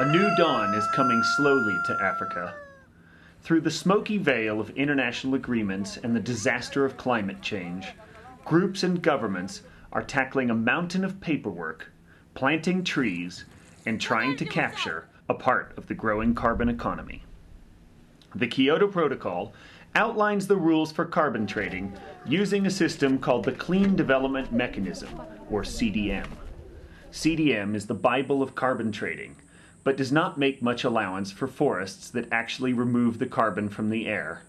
A new dawn is coming slowly to Africa. Through the smoky veil of international agreements and the disaster of climate change, groups and governments are tackling a mountain of paperwork, planting trees, and trying to capture a part of the growing carbon economy. The Kyoto Protocol outlines the rules for carbon trading using a system called the Clean Development Mechanism, or CDM. CDM is the Bible of carbon trading, but does not make much allowance for forests that actually remove the carbon from the air.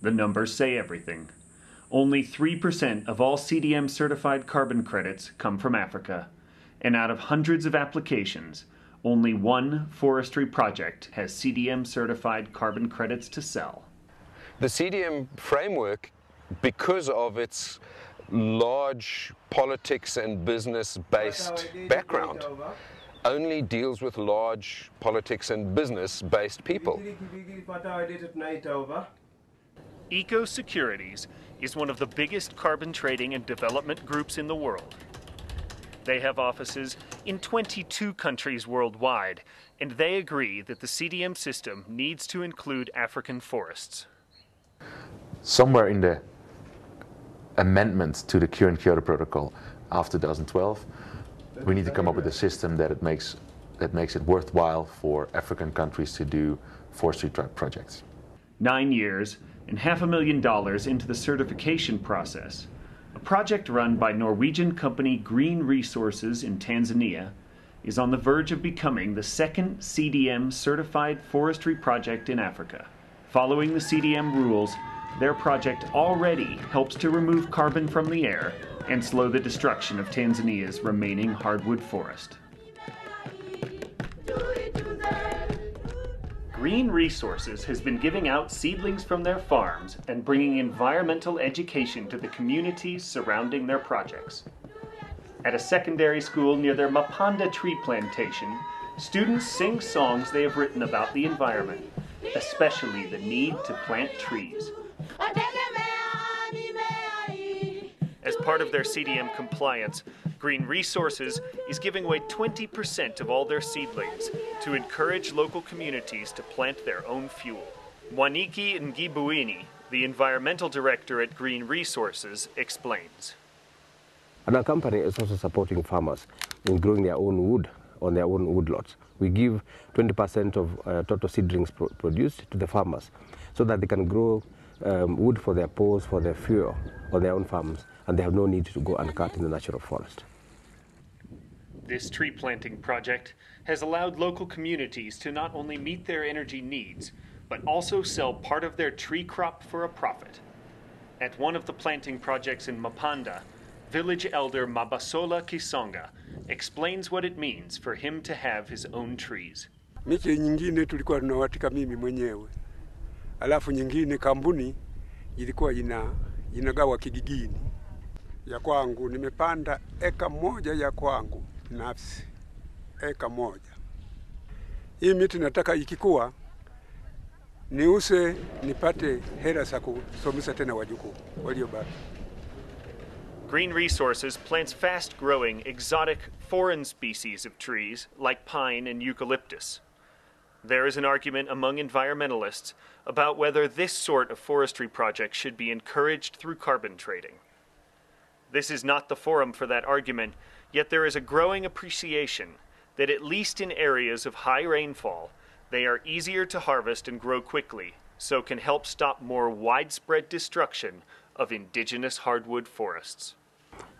The numbers say everything. Only 3% of all CDM certified carbon credits come from Africa, and out of hundreds of applications, only one forestry project has CDM certified carbon credits to sell. The CDM framework, because of its large politics and business based background, only deals with large politics and business based people. EcoSecurities is one of the biggest carbon trading and development groups in the world. They have offices in 22 countries worldwide, and they agree that the CDM system needs to include African forests. Somewhere in the amendments to the current Kyoto Protocol after 2012, we need to come up with a system that it makes that makes it worthwhile for African countries to do forestry projects. Nine years and half a million dollars into the certification process, a project run by Norwegian company Green Resources in Tanzania is on the verge of becoming the second CDM certified forestry project in Africa. Following the CDM rules, their project already helps to remove carbon from the air and slow the destruction of Tanzania's remaining hardwood forest. Green Resources has been giving out seedlings from their farms and bringing environmental education to the communities surrounding their projects. At a secondary school near their Mapanda tree plantation, students sing songs they have written about the environment, especially the need to plant trees. As part of their CDM compliance, Green Resources is giving away 20% of all their seedlings to encourage local communities to plant their own fuel. Mwaniki Ngibuini, the environmental director at Green Resources, explains. And our company is also supporting farmers in growing their own wood on their own woodlots. We give 20% of uh, total seedlings pro produced to the farmers so that they can grow um, wood for their poles, for their fuel on their own farms, and they have no need to go and cut in the natural forest. This tree planting project has allowed local communities to not only meet their energy needs, but also sell part of their tree crop for a profit. At one of the planting projects in Mapanda, village elder Mabasola Kisonga explains what it means for him to have his own trees. Miche nyingine tulikuwa tunawatika mimi mwenyewe, alafu nyingine kampuni ilikuwa ina inagawa kijijini. Ya kwangu nimepanda eka moja ya kwangu nafsi, eka moja. Hii miti nataka ikikua niuse nipate hela za kusomesha tena wajukuu waliobaki. Green Resources plants fast growing, exotic, foreign species of trees like pine and eucalyptus. There is an argument among environmentalists about whether this sort of forestry project should be encouraged through carbon trading. This is not the forum for that argument, yet there is a growing appreciation that, at least in areas of high rainfall, they are easier to harvest and grow quickly, so can help stop more widespread destruction of indigenous hardwood forests.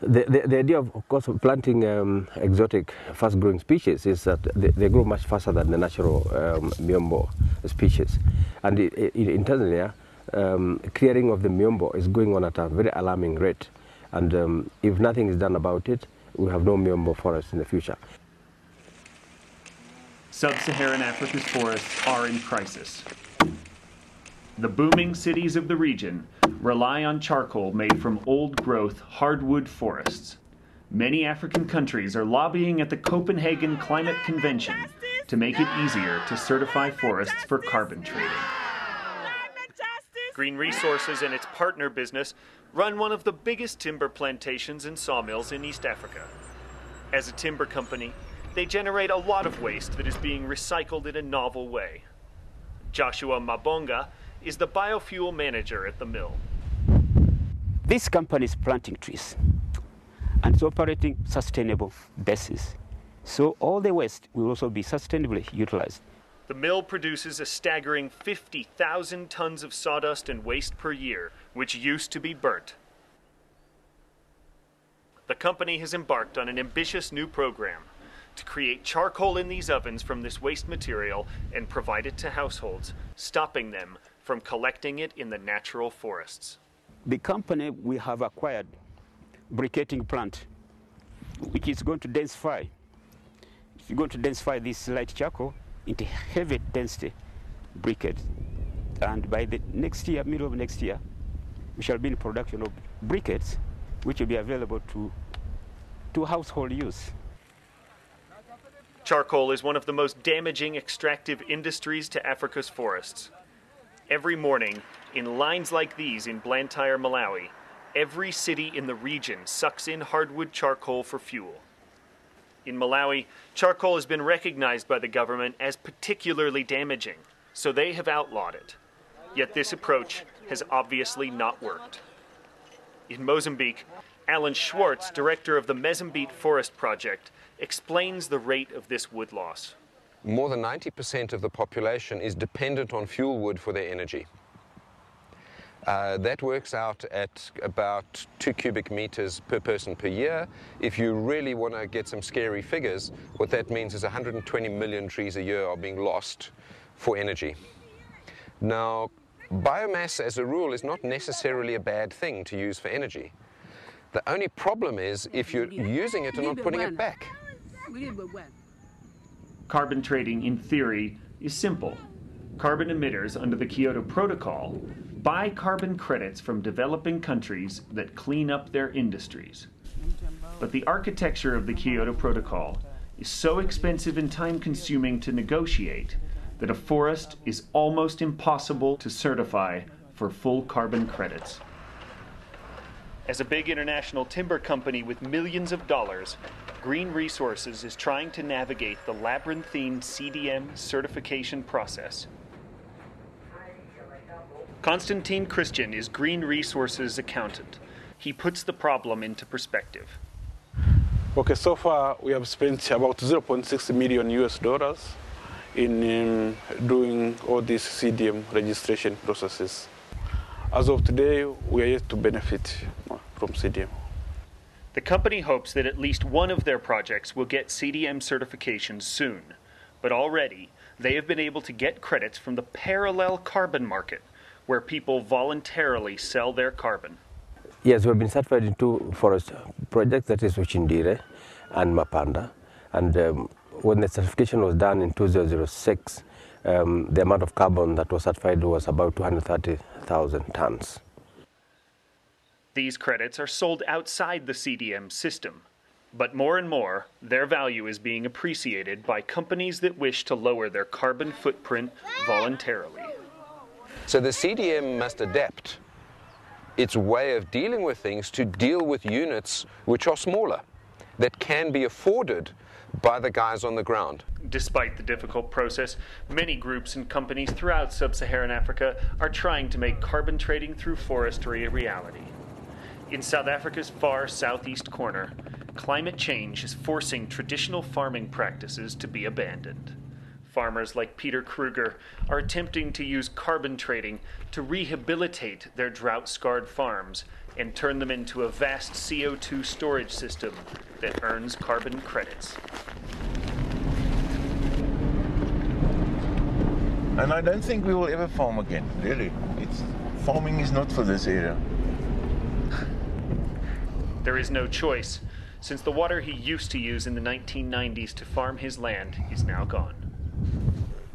The, the, the, idea of, of course, of planting um, exotic, fast-growing species is that they, they, grow much faster than the natural um, miombo species. And in Tanzania, um, clearing of the miombo is going on at a very alarming rate. And um, if nothing is done about it, we have no miombo forest in the future. Sub-Saharan Africa's forests are in crisis. The booming cities of the region rely on charcoal made from old growth hardwood forests. Many African countries are lobbying at the Copenhagen Climate Convention to make it easier to certify forests for carbon trading. Green Resources and its partner business run one of the biggest timber plantations and sawmills in East Africa. As a timber company, they generate a lot of waste that is being recycled in a novel way. Joshua Mabonga is the biofuel manager at the mill. This company is planting trees and it's operating sustainable basis. So all the waste will also be sustainably utilized. The mill produces a staggering 50,000 tons of sawdust and waste per year, which used to be burnt. The company has embarked on an ambitious new program to create charcoal in these ovens from this waste material and provide it to households, stopping them from collecting it in the natural forests. The company we have acquired briquetting plant, which is going to densify. It's going to densify this light charcoal into heavy density briquettes. And by the next year, middle of next year, we shall be in production of briquettes, which will be available to, to household use. Charcoal is one of the most damaging extractive industries to Africa's forests. Every morning, in lines like these in Blantyre, Malawi, every city in the region sucks in hardwood charcoal for fuel. In Malawi, charcoal has been recognized by the government as particularly damaging, so they have outlawed it. Yet this approach has obviously not worked. In Mozambique, Alan Schwartz, director of the Mozambique Forest Project, explains the rate of this wood loss. More than 90% of the population is dependent on fuel wood for their energy. Uh, that works out at about two cubic meters per person per year. If you really want to get some scary figures, what that means is 120 million trees a year are being lost for energy. Now, biomass as a rule is not necessarily a bad thing to use for energy. The only problem is if you're using it and not putting it back. Carbon trading, in theory, is simple. Carbon emitters under the Kyoto Protocol buy carbon credits from developing countries that clean up their industries. But the architecture of the Kyoto Protocol is so expensive and time consuming to negotiate that a forest is almost impossible to certify for full carbon credits. As a big international timber company with millions of dollars, Green Resources is trying to navigate the labyrinthine CDM certification process. Konstantin Christian is Green Resources accountant. He puts the problem into perspective. Okay, so far we have spent about 0.6 million US dollars in um, doing all these CDM registration processes. As of today, we are yet to benefit from CDM. The company hopes that at least one of their projects will get CDM certification soon, but already they have been able to get credits from the parallel carbon market, where people voluntarily sell their carbon. Yes, we've been certified in two forest projects, that is Uchindire and Mapanda. And um, when the certification was done in 2006, um, the amount of carbon that was certified was about 230,000 tons. These credits are sold outside the CDM system. But more and more, their value is being appreciated by companies that wish to lower their carbon footprint voluntarily. So the CDM must adapt its way of dealing with things to deal with units which are smaller, that can be afforded by the guys on the ground. Despite the difficult process, many groups and companies throughout sub Saharan Africa are trying to make carbon trading through forestry a reality. In South Africa's far southeast corner, climate change is forcing traditional farming practices to be abandoned. Farmers like Peter Kruger are attempting to use carbon trading to rehabilitate their drought scarred farms and turn them into a vast CO2 storage system that earns carbon credits. And I don't think we will ever farm again, really. It's, farming is not for this area. There is no choice, since the water he used to use in the 1990s to farm his land is now gone.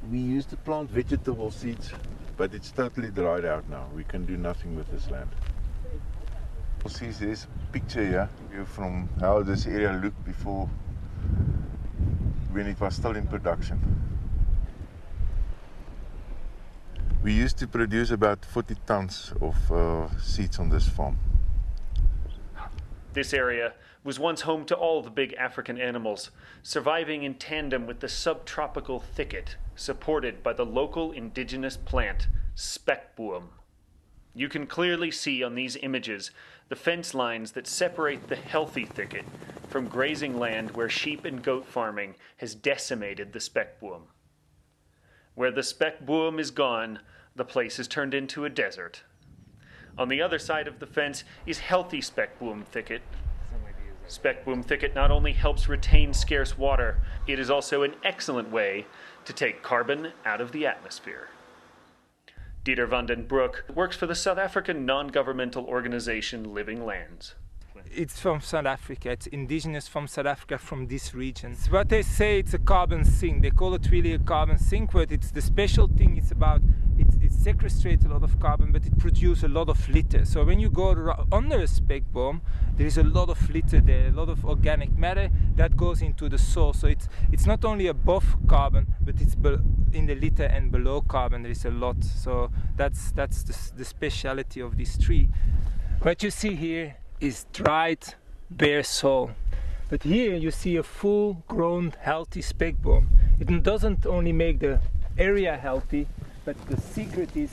We used to plant vegetable seeds, but it's totally dried out now. We can do nothing with this land. You'll see this picture here from how this area looked before when it was still in production. We used to produce about 40 tons of uh, seeds on this farm. This area was once home to all the big African animals, surviving in tandem with the subtropical thicket supported by the local indigenous plant, spekboom. You can clearly see on these images the fence lines that separate the healthy thicket from grazing land where sheep and goat farming has decimated the spekboom. Where the spekboom is gone, the place is turned into a desert. On the other side of the fence is healthy spekboom thicket. Spekboom thicket not only helps retain scarce water, it is also an excellent way to take carbon out of the atmosphere. Dieter van den Broek works for the South African non governmental organization Living Lands. It's from South Africa, it's indigenous from South Africa, from this region. What they say it's a carbon sink. They call it really a carbon sink, but it's the special thing it's about sequestrates a lot of carbon, but it produces a lot of litter. So when you go under a spekboom, there is a lot of litter there, a lot of organic matter that goes into the soil. So it's it's not only above carbon, but it's in the litter and below carbon. There is a lot. So that's that's the, the speciality of this tree. What you see here is dried bare soil. But here you see a full grown healthy spekboom. It doesn't only make the area healthy, but the secret is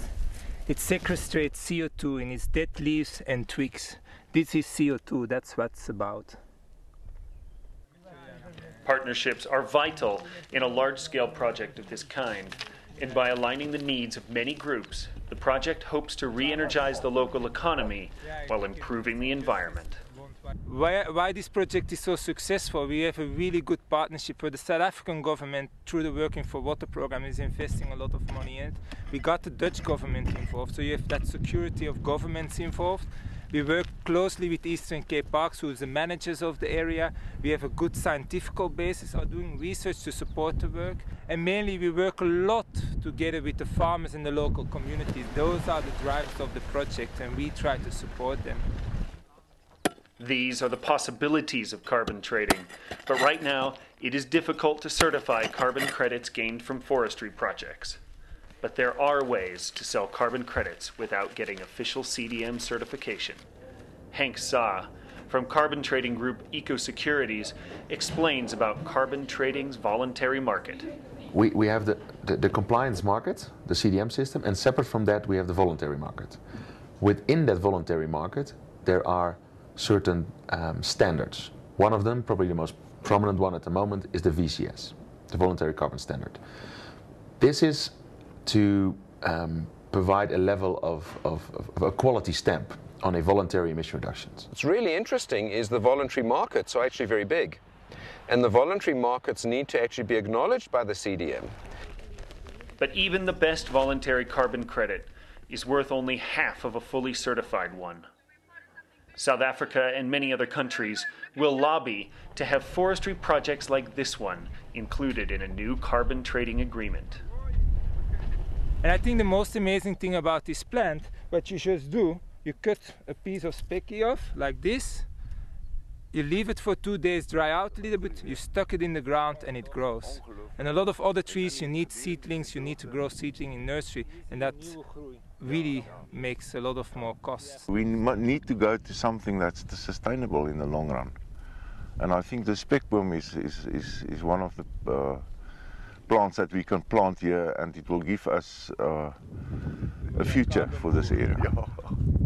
it sequestrates CO2 in its dead leaves and twigs. This is CO2, that's what it's about. Partnerships are vital in a large scale project of this kind, and by aligning the needs of many groups, the project hopes to re energize the local economy while improving the environment. Why, why this project is so successful, we have a really good partnership with the South African government through the Working for Water program is investing a lot of money in it. We got the Dutch government involved, so you have that security of governments involved. We work closely with Eastern Cape Parks, who is the managers of the area. We have a good scientific basis, are doing research to support the work. And mainly we work a lot together with the farmers and the local communities. Those are the drivers of the project and we try to support them. These are the possibilities of carbon trading, but right now it is difficult to certify carbon credits gained from forestry projects. But there are ways to sell carbon credits without getting official CDM certification. Hank Sa from carbon trading group EcoSecurities explains about carbon trading's voluntary market. We, we have the, the, the compliance market, the CDM system, and separate from that, we have the voluntary market. Within that voluntary market, there are certain um, standards. One of them, probably the most prominent one at the moment, is the VCS, the Voluntary Carbon Standard. This is to um, provide a level of, of, of, a quality stamp on a voluntary emission reductions. What's really interesting is the voluntary markets are actually very big. And the voluntary markets need to actually be acknowledged by the CDM. But even the best voluntary carbon credit is worth only half of a fully certified one. South Africa and many other countries will lobby to have forestry projects like this one included in a new carbon trading agreement. And I think the most amazing thing about this plant, what you just do, you cut a piece of specky off like this, you leave it for two days dry out a little bit, you stuck it in the ground and it grows. And a lot of other trees, you need seedlings, you need to grow seedling in nursery, and that really makes a lot of more costs. We need to go to something that's sustainable in the long run. And I think the spekboom is, is, is, is one of the uh, plants that we can plant here and it will give us uh, a future for this area.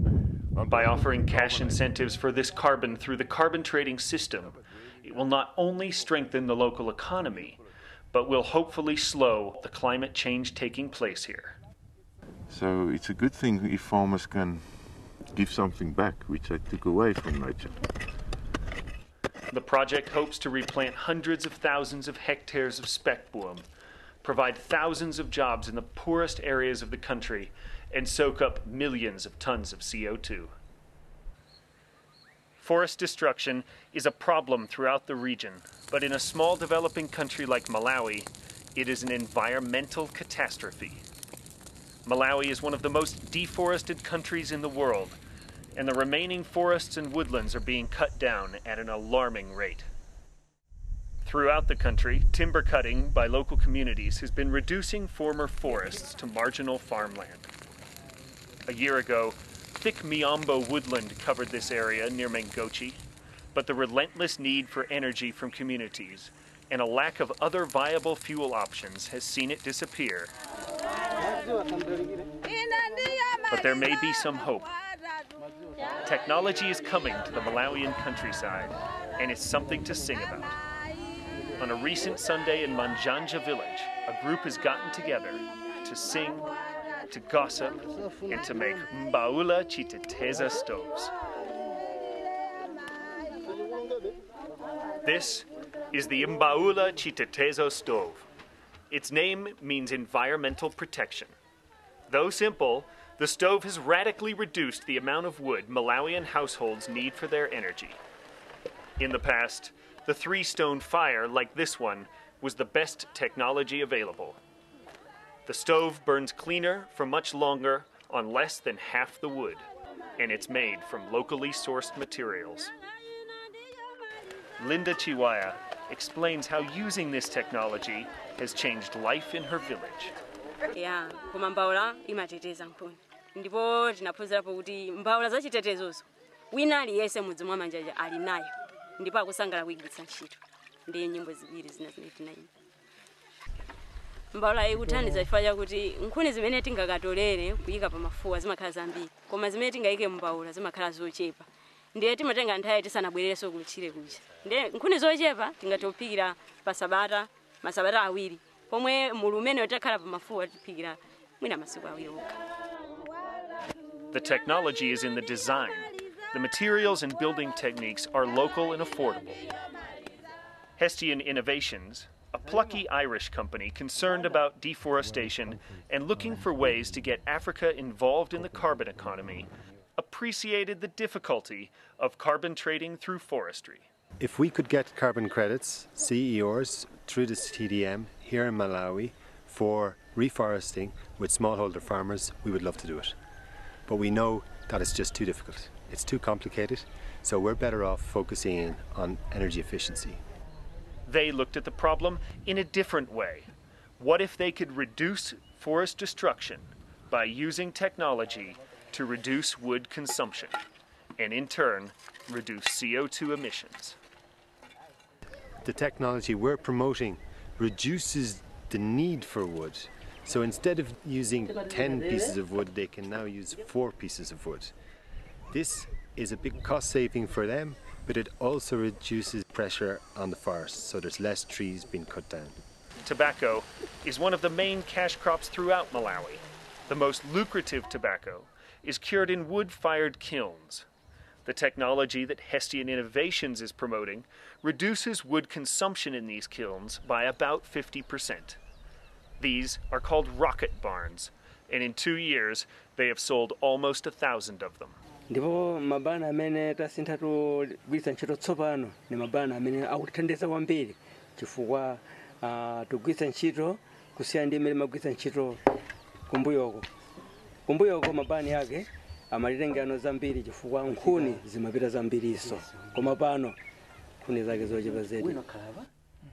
By offering cash incentives for this carbon through the carbon trading system, it will not only strengthen the local economy, but will hopefully slow the climate change taking place here. So it's a good thing if farmers can give something back, which they took away from nature. The project hopes to replant hundreds of thousands of hectares of spekboom, provide thousands of jobs in the poorest areas of the country, and soak up millions of tons of CO2. Forest destruction is a problem throughout the region, but in a small developing country like Malawi, it is an environmental catastrophe. Malawi is one of the most deforested countries in the world, and the remaining forests and woodlands are being cut down at an alarming rate. Throughout the country, timber cutting by local communities has been reducing former forests to marginal farmland. A year ago, thick Miombo woodland covered this area near Mangochi, But the relentless need for energy from communities and a lack of other viable fuel options has seen it disappear. But there may be some hope. Technology is coming to the Malawian countryside, and it's something to sing about. On a recent Sunday in Manjanja village, a group has gotten together to sing, to gossip, and to make Mbaula Chitetezo stoves. This is the Mbaula Chitetezo stove. Its name means environmental protection. Though simple, the stove has radically reduced the amount of wood Malawian households need for their energy. In the past, the three stone fire, like this one, was the best technology available. The stove burns cleaner for much longer on less than half the wood, and it's made from locally sourced materials. Linda Chiwaya explains how using this technology has changed life in her village. Mbawula ikuthandiza chifukwa chakuti nkhuni zimene tingakatolere kuyika pa mafuwa zimakhala zambiri koma zimene tingayike mbawula zimakhala zochepa. Ndiye timatenga nthawi tisanabwererenso kulitchire kuja ndiye nkhuni zochepa tingatopikira pa sabata masabata awiri. Pomwe mulu umene takhala pa mafuwa tiphikira mwina masiku awiri okha. The technology is in the design. The materials and building techniques are local and affordable. Hestian Innovations, a plucky Irish company concerned about deforestation and looking for ways to get Africa involved in the carbon economy, appreciated the difficulty of carbon trading through forestry. If we could get carbon credits, CERs, through this CDM here in Malawi for reforesting with smallholder farmers, we would love to do it. But we know that it's just too difficult. It's too complicated, so we're better off focusing in on energy efficiency. They looked at the problem in a different way. What if they could reduce forest destruction by using technology to reduce wood consumption and in turn reduce CO2 emissions? The technology we're promoting reduces the need for wood. So instead of using 10 pieces of wood, they can now use four pieces of wood. This is a big cost saving for them, but it also reduces pressure on the forest, so there's less trees being cut down. Tobacco is one of the main cash crops throughout Malawi. The most lucrative tobacco is cured in wood fired kilns. The technology that Hestian Innovations is promoting reduces wood consumption in these kilns by about 50%. These are called rocket barns, and in two years they have sold almost a thousand of them. Ndipo mabana amene tasintha tugwiritsa ntchito tsopano ni mabana amene akutithandiza kwambiri chifukwa uh, tugwiritsa ntchito kusiyana ndi imene magwiritsa ntchito kumbuyoko. Kumbuyoko mabani yake amalitengerano zambiri chifukwa nkhuni zimapita zambiriso koma pano nkhuni zake zochepa zedi.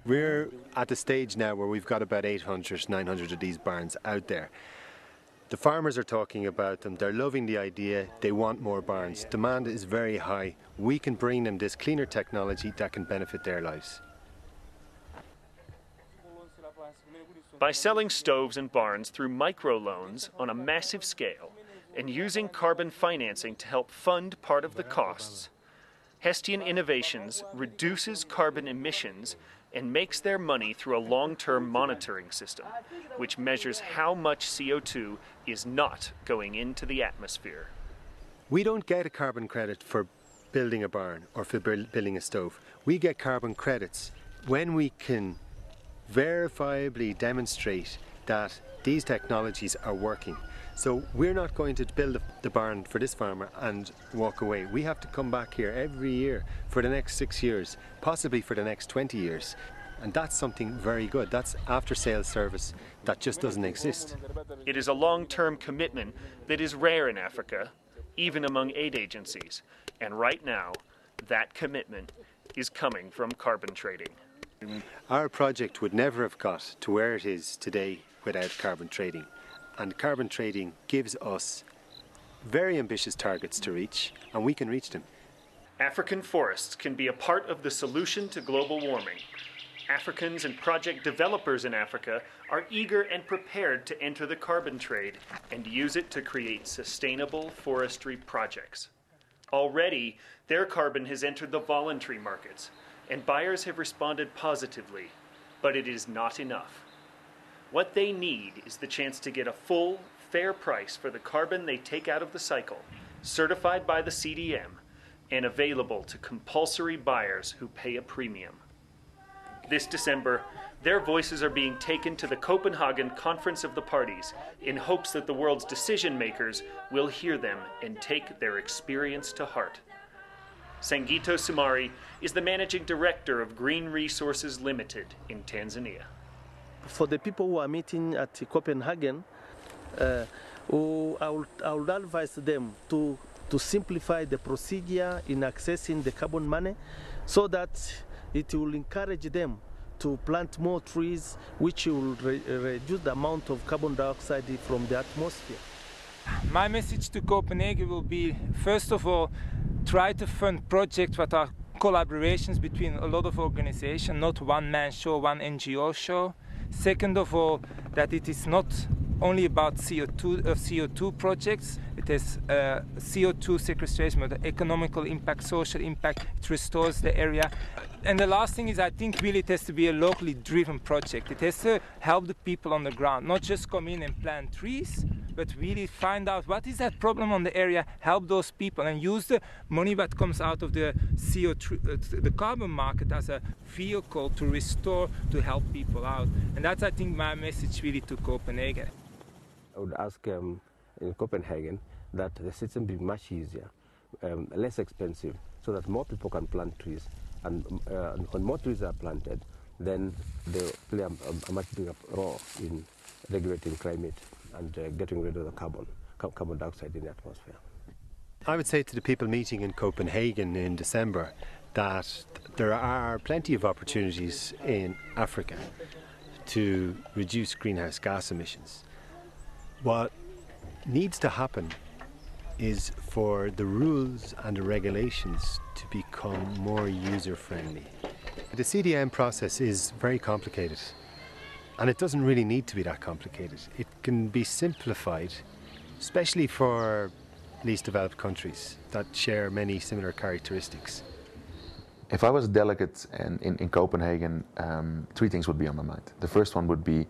We're at the stage now where we've got about 800, 900 of these barns out there. The farmers are talking about them, they're loving the idea, they want more barns. Demand is very high. We can bring them this cleaner technology that can benefit their lives. By selling stoves and barns through microloans on a massive scale and using carbon financing to help fund part of the costs, Hestian Innovations reduces carbon emissions and makes their money through a long term monitoring system, which measures how much CO2 is not going into the atmosphere. We don't get a carbon credit for building a barn or for building a stove. We get carbon credits when we can verifiably demonstrate that these technologies are working. So we're not going to build the barn for this farmer and walk away. We have to come back here every year for the next six years, possibly for the next 20 years. And that's something very good. That's after sales service that just doesn't exist. It is a long term commitment that is rare in Africa, even among aid agencies. And right now, that commitment is coming from carbon trading. Our project would never have got to where it is today without carbon trading. And carbon trading gives us very ambitious targets to reach, and we can reach them. African forests can be a part of the solution to global warming. Africans and project developers in Africa are eager and prepared to enter the carbon trade and use it to create sustainable forestry projects. Already, their carbon has entered the voluntary markets, and buyers have responded positively, but it is not enough. What they need is the chance to get a full, fair price for the carbon they take out of the cycle, certified by the CDM, and available to compulsory buyers who pay a premium. This December, their voices are being taken to the Copenhagen Conference of the Parties in hopes that the world's decision makers will hear them and take their experience to heart. Sangito Sumari is the managing director of Green Resources Limited in Tanzania. For the people who are meeting at Copenhagen, uh, I, would, I would advise them to, to simplify the procedure in accessing the carbon money so that it will encourage them to plant more trees, which will re reduce the amount of carbon dioxide from the atmosphere. My message to Copenhagen will be first of all, try to fund projects that are collaborations between a lot of organizations, not one man show, one NGO show. Second of all, that it is not only about CO2, uh, CO2 projects. It has uh, CO2 sequestration, but the economical impact, social impact. It restores the area. And the last thing is, I think really it has to be a locally driven project. It has to help the people on the ground, not just come in and plant trees, but really find out what is that problem on the area, help those people, and use the money that comes out of the CO2, uh, the carbon market as a vehicle to restore, to help people out. And that's, I think, my message really to Copenhagen. I would ask um, in Copenhagen that the system be much easier, um, less expensive, so that more people can plant trees. And uh, when more trees are planted, then they play a, a, much bigger role in regulating climate and uh, getting rid of the carbon, carbon dioxide in the atmosphere. I would say to the people meeting in Copenhagen in December that there are plenty of opportunities in Africa to reduce greenhouse gas emissions. What needs to happen is for the rules and the regulations to become more user friendly. The CDM process is very complicated and it doesn't really need to be that complicated. It can be simplified, especially for least developed countries that share many similar characteristics. If I was a delegate in, in, in Copenhagen, um, three things would be on my mind. The first one would be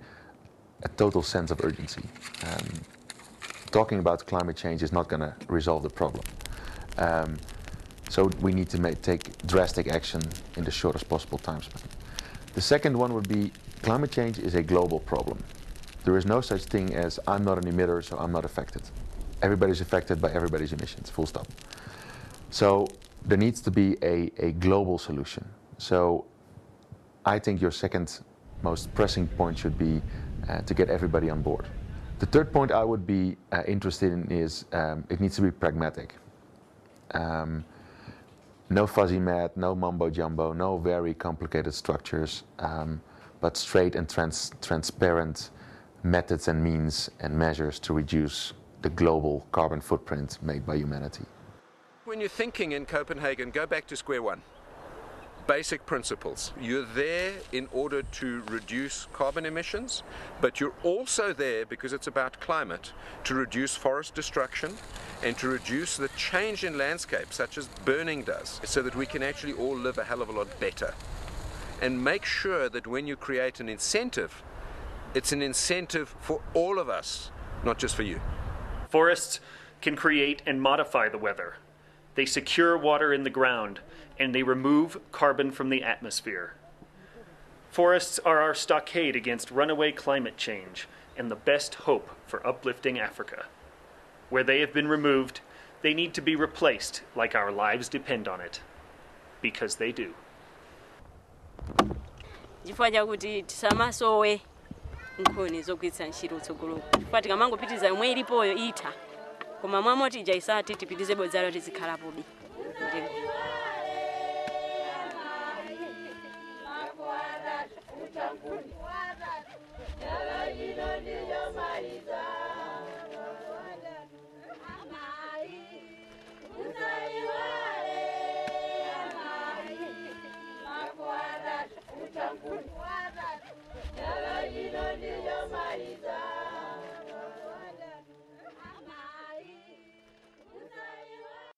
a total sense of urgency. Um, talking about climate change is not going to resolve the problem. Um, so we need to make, take drastic action in the shortest possible time span. The second one would be climate change is a global problem. There is no such thing as I'm not an emitter, so I'm not affected. Everybody's affected by everybody's emissions, full stop. So there needs to be a, a global solution. So I think your second most pressing point should be uh, to get everybody on board. The third point I would be uh, interested in is um, it needs to be pragmatic. Um, no fuzzy math, no mumbo jumbo, no very complicated structures, um, but straight and trans transparent methods and means and measures to reduce the global carbon footprint made by humanity. When you're thinking in Copenhagen, go back to square one basic principles. You're there in order to reduce carbon emissions, but you're also there because it's about climate to reduce forest destruction and to reduce the change in landscape, such as burning does, so that we can actually all live a hell of a lot better. And make sure that when you create an incentive, it's an incentive for all of us, not just for you. Forests can create and modify the weather. They secure water in the ground and they remove carbon from the atmosphere. Forests are our stockade against runaway climate change and the best hope for uplifting Africa. Where they have been removed, they need to be replaced like our lives depend on it. Because they do. nkhuni zogwiritsa ntchito utsogolo chifukwa yomwe ilipoyo itha koma mwa moti ijaisati tipitize bodzalo tizikhala pobi